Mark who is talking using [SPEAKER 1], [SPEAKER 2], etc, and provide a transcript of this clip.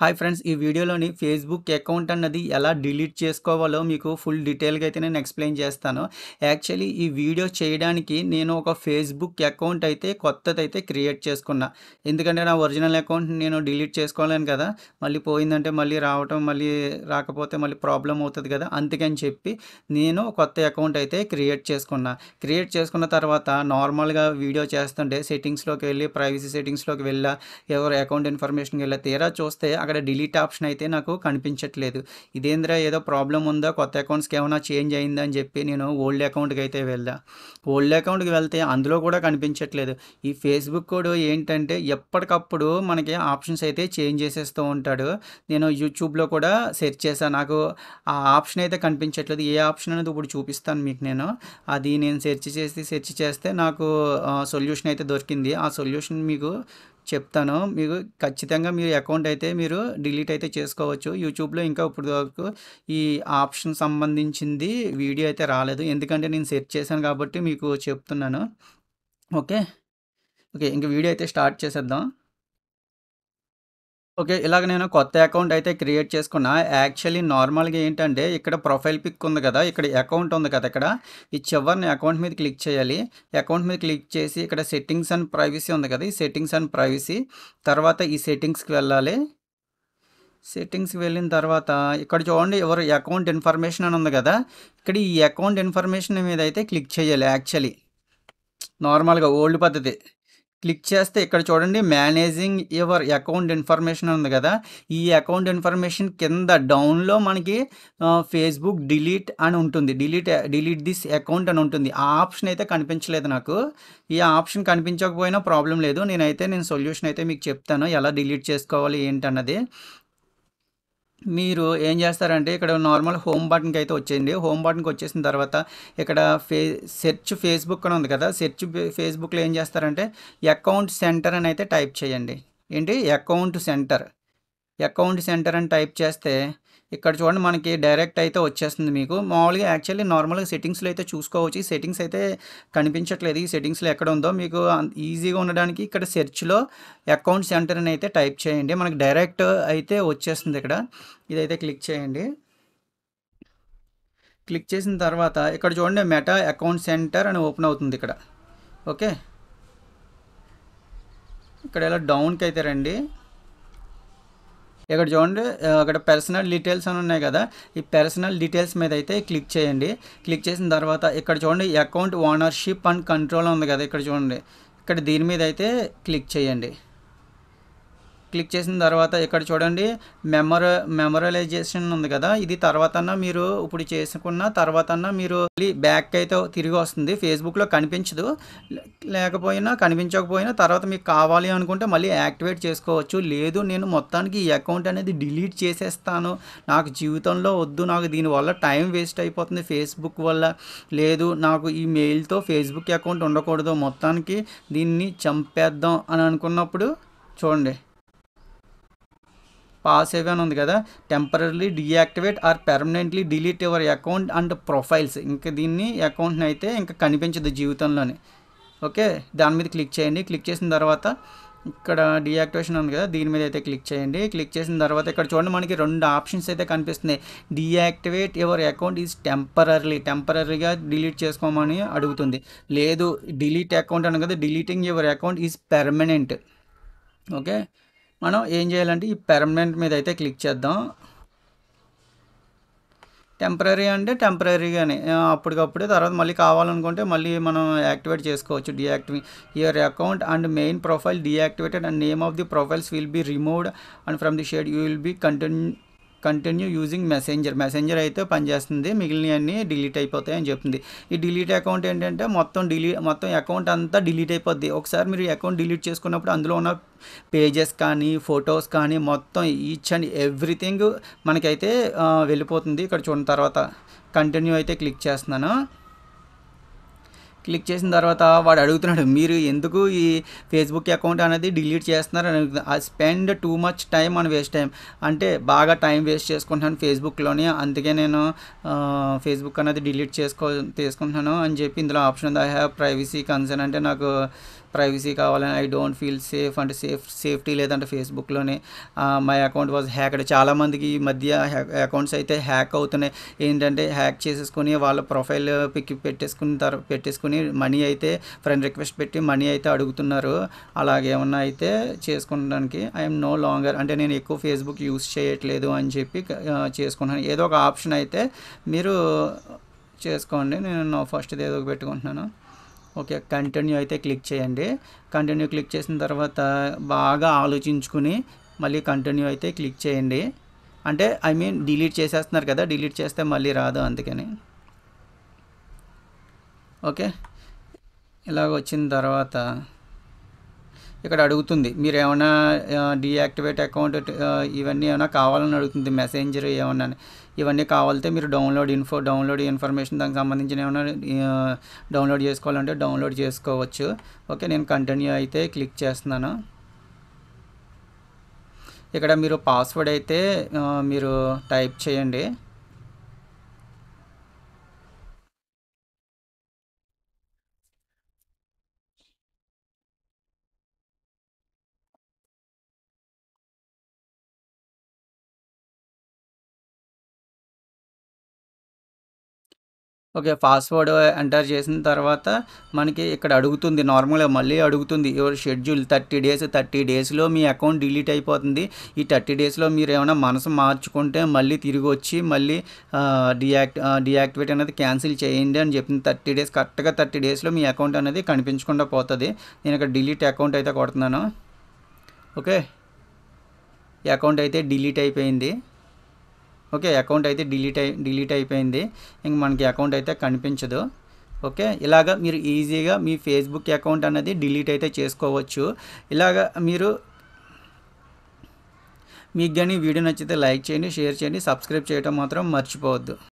[SPEAKER 1] Hi friends ఈ వీడియోలోని Facebook account అన్నది ఎలా డిలీట్ చేసుకోవాలో మీకు ఫుల్ డీటెయిల్గా అయితే నేను ఎక్స్ప్లెయిన్ చేస్తాను. యాక్చువల్లీ ఈ వీడియో చేయడానికి నేను ఒక ఫేస్బుక్ అకౌంట్ అయితే కొత్తదైతే క్రియేట్ చేసుకున్నా. ఎందుకంటే నా ఒరిజినల్ అకౌంట్ నేను డిలీట్ చేసుకోలేను కదా. మళ్ళీ పోయిందంటే మళ్ళీ రావటం మళ్ళీ రాకపోతే మళ్ళీ ప్రాబ్లం అవుతుంది కదా అందుకని చెప్పి నేను కొత్త అకౌంట్ అయితే క్రియేట్ చేసుకున్నా. క్రియేట్ చేసుకున్న తర్వాత నార్మల్గా వీడియో చేస్తుంటే సెట్టింగ్స్లోకి వెళ్ళి ప్రైవసీ సెట్టింగ్స్లోకి వెళ్ళా ఎవరు అకౌంట్ ఇన్ఫర్మేషన్కి వెళ్ళా తీరా చూస్తే అక్కడ డిలీట్ ఆప్షన్ అయితే నాకు కనిపించట్లేదు. ఇదేంద్రా ఏదో ప్రాబ్లం ఉందా? కొత్త అకౌంట్స్కి ఏమైనా చేంజ్ అయిందని చెప్పి నేను ఓల్డ్ అకౌంట్కి అయితే వెళ్దా. ఓల్డ్ అకౌంట్కి వెళ్తే అందులో కూడా కనిపించట్లేదు. ఈ ఫేస్బుక్ కూడా ఏంటంటే ఎప్పటికప్పుడు మనకి ఆప్షన్స్ అయితే చేంజ్ చేసేస్తూ ఉంటాడు. నేను యూట్యూబ్లో కూడా సెర్చ్ చేశాను నాకు ఆ ఆప్షన్ అయితే కనిపించట్లేదు. ఏ ఆప్షన్ అనేది ఇప్పుడు చూపిస్తాను మీకు నేను. అది నేను సెర్చ్ చేసి సెర్చ్ చేస్తే నాకు సొల్యూషన్ అయితే దొరికింది. ఆ సొల్యూషన్ మీకు చెప్తాను. మీకు ఖచ్చితంగా మీరు అకౌంట్ అయితే మీరు డిలీట్ అయితే చేసుకోవచ్చు. యూట్యూబ్లో ఇంకా ఇప్పుడు వరకు ఈ ఆప్షన్ సంబంధించింది వీడియో అయితే రాలేదు. ఎందుకంటే నేను సెర్చ్ చేశాను కాబట్టి మీకు చెప్తున్నాను. ఓకే ఓకే ఇంక వీడియో అయితే స్టార్ట్ చేసేద్దాం. ఓకే ఇలాగ నేను కొత్త అకౌంట్ అయితే క్రియేట్ చేసుకున్నా. యాక్చువల్లీ నార్మల్గా ఏంటంటే ఇక్కడ ప్రొఫైల్ పిక్ ఉంది కదా ఇక్కడ అకౌంట్ ఉంది కదా ఇక్కడ ఈ చివరిని అకౌంట్ మీద క్లిక్ చేయాలి. అకౌంట్ మీద క్లిక్ చేసి ఇక్కడ సెట్టింగ్స్ అండ్ ప్రైవసీ ఉంది కదా ఈ సెట్టింగ్స్ అండ్ ప్రైవసీ. తర్వాత ఈ సెట్టింగ్స్కి వెళ్ళాలి. సెట్టింగ్స్కి వెళ్ళిన తర్వాత ఇక్కడ చూడండి ఎవరు అకౌంట్ ఇన్ఫర్మేషన్ అని ఉంది కదా ఇక్కడ ఈ అకౌంట్ ఇన్ఫర్మేషన్ మీద అయితే క్లిక్ చేయాలి యాక్చువల్లీ. నార్మల్గా ఓల్డ్ పద్ధతి. క్లిక్ చేస్తే ఇక్కడ చూడండి మేనేజింగ్ యువర్ అకౌంట్ ఇన్ఫర్మేషన్ ఉంది కదా. ఈ అకౌంట్ ఇన్ఫర్మేషన్ కింద డౌన్లో మనకి ఫేస్బుక్ డిలీట్ అని ఉంటుంది. డిలీట్ డిలీట్ దిస్ అకౌంట్ అని ఉంటుంది. ఆ ఆప్షన్ అయితే కనిపించలేదు నాకు. ఈ ఆప్షన్ కనిపించకపోయినా ప్రాబ్లం లేదు. నేనైతే నేను సొల్యూషన్ అయితే మీకు చెప్తాను. ఎలా డిలీట్ చేసుకోవాలి ఏంటన్నది. మీరు ఏం చేస్తారంటే ఇక్కడ నార్మల్ హోమ్ బటన్కి అయితే వచ్చేయండి. హోమ్ బటన్కి వచ్చేసిన తర్వాత ఇక్కడ ఫే సెర్చ్ ఫేస్బుక్ అని ఉంది కదా సెర్చ్ ఫేస్బుక్లో ఏం చేస్తారంటే అకౌంట్ సెంటర్ అని అయితే టైప్ చేయండి. ఏంటి? Account centre. అకౌంట్ సెంటర్ అని టైప్ చేస్తే ఇక్కడ చూడండి మనకి డైరెక్ట్ అయితే వచ్చేస్తుంది మీకు. మామూలుగా యాక్చువల్లీ నార్మల్గా సెట్టింగ్స్లో అయితే చూసుకోవచ్చు. ఈ సెట్టింగ్స్ అయితే కనిపించట్లేదు. ఈ సెట్టింగ్స్లో ఎక్కడ ఉందో మీకు ఈజీగా ఉండడానికి ఇక్కడ సెర్చ్లో అకౌంట్ సెంటర్ అని అయితే టైప్ చేయండి. మనకి డైరెక్ట్ అయితే వచ్చేస్తుంది ఇక్కడ. ఇదైతే క్లిక్ చేయండి. క్లిక్ చేసిన తర్వాత ఇక్కడ చూడండి మెటా అకౌంట్ సెంటర్ అని ఓపెన్ అవుతుంది ఇక్కడ. ఓకే ఇక్కడ ఇలా డౌన్కి అయితే రండి. ఇక్కడ చూడండి అక్కడ పర్సనల్ డీటెయిల్స్ అని ఉన్నాయి కదా. ఈ పర్సనల్ డీటెయిల్స్ మీద అయితే క్లిక్ చేయండి. క్లిక్ చేసిన తర్వాత ఇక్కడ చూడండి అకౌంట్ ఓనర్షిప్ అండ్ కంట్రోల్ ఉంది కదా. ఇక్కడ చూడండి. ఇక్కడ దీని మీద అయితే క్లిక్ చేయండి. క్లిక్ చేసిన తర్వాత ఇక్కడ చూడండి మెమర మెమరలైజేషన్ ఉంది కదా. ఇది తర్వాత మీరు ఇప్పుడు చేసుకున్న తర్వాత మీరు బ్యాక్ అయితే తిరిగి వస్తుంది. ఫేస్బుక్లో కనిపించదు. లేకపోయినా కనిపించకపోయినా తర్వాత మీకు కావాలి అనుకుంటే మళ్ళీ యాక్టివేట్ చేసుకోవచ్చు. లేదు నేను మొత్తానికి ఈ అకౌంట్ అనేది డిలీట్ చేసేస్తాను. నాకు జీవితంలో వద్దు. నాకు దీనివల్ల టైం వేస్ట్ అయిపోతుంది. ఫేస్బుక్ వల్ల లేదు. నాకు ఈ మెయిల్తో ఫేస్బుక్ అకౌంట్ ఉండకూడదు. మొత్తానికి దీన్ని చంపేద్దాం అని అనుకున్నప్పుడు చూడండి. పాస్ అవే అని ఉంది కదా temporary deactivate or permanently delete your account and profiles ఇంకా దీన్ని అకౌంట్ని అయితే ఇంకా కనిపించదు జీవితంలోనే. ఓకే? దాని మీద క్లిక్ చేయండి. క్లిక్ చేసిన తర్వాత ఇక్కడ డియాక్టివేషన్ ఉంది కదా దీని మీద అయితే క్లిక్ చేయండి. క్లిక్ చేసిన తర్వాత ఇక్కడ చూడండి మనకి రెండు ఆప్షన్స్ అయితే కనిపిస్తున్నాయి. Deactivate your account is temporary టెంపరీగా డిలీట్ చేసుకోమని అడుగుతుంది. లేదు డిలీట్ అకౌంట్ అని కదా deleting your account is permanent okay? మనం ఏం చేయాలంటే ఈ పెర్మనెంట్ మీద అయితే క్లిక్ చేద్దాం. టెంపరీ అంటే టెంపరీగానే అప్పటికప్పుడే తర్వాత మళ్ళీ కావాలనుకుంటే మళ్ళీ మనం యాక్టివేట్ చేసుకోవచ్చు. Deactive your account and main profile deactivated and name of the profiles will be removed and from the shade you will be continue continue using messenger messenger అయితే పనిచేస్తుంది. మిగిలినవన్నీ డిలీట్ అయిపోతాయి అని చెప్తుంది. ఈ డిలీట్ అకౌంట్ ఏంటంటే మొత్తం డిలీట్ మొత్తం అకౌంట్ అంతా డిలీట్ అయిపోద్ది. ఒకసారి మీరు అకౌంట్ డిలీట్ చేసుకున్నప్పుడు అందులో ఉన్న పేజెస్ కానీ ఫొటోస్ కానీ మొత్తం ఈచ్ అండ్ ఎవ్రీథింగ్ మనకైతే వెళ్ళిపోతుంది. ఇక్కడ చూడిన తర్వాత. కంటిన్యూ అయితే క్లిక్ చేస్తున్నాను. క్లిక్ చేసిన తర్వాత వాడు అడుగుతున్నాడు మీరు ఎందుకు ఈ ఫేస్బుక్ అకౌంట్ అనేది డిలీట్ చేస్తున్నారు? అని I spend too much time అని వేస్ట్ టైం అంటే బాగా టైం వేస్ట్ చేసుకుంటున్నాను ఫేస్బుక్లోని అందుకే నేను ఫేస్బుక్ అనేది డిలీట్ చేసుకో తీసుకుంటున్నాను అని చెప్పి ఇందులో ఆప్షన్ ఉంది. ఐ హ్యావ్ ప్రైవసీ కన్సర్న్ అంటే నాకు ప్రైవసీ కావాలని ఐ డోంట్ ఫీల్ సేఫ్ అంటే సేఫ్ సేఫ్టీ లేదంటే ఫేస్బుక్లోనే మై అకౌంట్ వాజ్ హ్యాక్డ్ చాలామందికి ఈ మధ్య అకౌంట్స్ అయితే హ్యాక్ అవుతున్నాయి. ఏంటంటే హ్యాక్ చేసేసుకొని వాళ్ళ ప్రొఫైల్ పిక్ పెట్టేసుకుని తర్వాత పెట్టేసుకుని మనీ అయితే ఫ్రెండ్ రిక్వెస్ట్ పెట్టి మనీ అయితే అడుగుతున్నారు. అలాగేమన్నా అయితే చేసుకోవడానికి ఐఎమ్ నో లాంగర్ అంటే నేను ఎక్కువ ఫేస్బుక్ యూస్ చేయట్లేదు అని చెప్పి చేసుకుంటాను ఏదో ఒక ఆప్షన్ అయితే మీరు చేసుకోండి. నేను ఫస్ట్ ఏదో పెట్టుకుంటున్నాను. ఓకే కంటిన్యూ అయితే క్లిక్ చేయండి. కంటిన్యూ క్లిక్ చేసిన తర్వాత బాగా ఆలోచించుకుని మళ్ళీ కంటిన్యూ అయితే క్లిక్ చేయండి. అంటే ఐ మీన్ డిలీట్ చేసేస్తున్నారు కదా డిలీట్ చేస్తే మళ్ళీ రాదు అందుకని. ఓకే ఇలాగ వచ్చిన తర్వాత ఇక్కడ అడుగుతుంది. మీరు ఏమైనా డీయాక్టివేట్ అకౌంట్ ఇవన్నీ ఏమైనా కావాలని అడుగుతుంది. మెసెంజర్ ఏమన్నా ఇవన్నీ కావాలంటే మీరు డౌన్లోడ్ ఇన్ఫో డౌన్లోడ్ ఇన్ఫర్మేషన్ దానికి సంబంధించిన ఏమైనా డౌన్లోడ్ చేసుకోవాలంటే డౌన్లోడ్ చేసుకోవచ్చు. ఓకే నేను కంటిన్యూ అయితే క్లిక్ చేస్తున్నాను. ఇక్కడ మీరు పాస్వర్డ్ అయితే మీరు టైప్ చేయండి. ఓకే పాస్వర్డ్ ఎంటర్ చేసిన తర్వాత మనకి ఇక్కడ అడుగుతుంది నార్మల్గా మళ్ళీ అడుగుతుంది. Your schedule thirty days thirty డేస్లో మీ అకౌంట్ డిలీట్ అయిపోతుంది. ఈ థర్టీ డేస్లో మీరు ఏమైనా మనసు మార్చుకుంటే మళ్ళీ తిరిగి వచ్చి మళ్ళీ డియాక్ట్ డియాక్టివేట్ అనేది క్యాన్సిల్ చేయండి అని చెప్పింది. థర్టీ డేస్ కరెక్ట్గా థర్టీ డేస్లో మీ అకౌంట్ అనేది కనిపించకుండా పోతుంది. నేను ఇక్కడ డిలీట్ అకౌంట్ అయితే కొడుతున్నాను. ఓకే. ఈ అకౌంట్ అయితే డిలీట్ అయిపోయింది. ఓకే అకౌంట్ అయితే డిలీట్ అయి డిలీట్ అయిపోయింది. ఇంక మనకి అకౌంట్ అయితే కనిపించదు. ఓకే ఇలాగ మీరు ఈజీగా మీ ఫేస్బుక్ అకౌంట్ అనేది డిలీట్ అయితే చేసుకోవచ్చు. ఇలాగ మీరు మీకు కానీ వీడియో నచ్చితే లైక్ చేయండి షేర్ చేయండి సబ్స్క్రైబ్ చేయడం మాత్రం మర్చిపోవద్దు.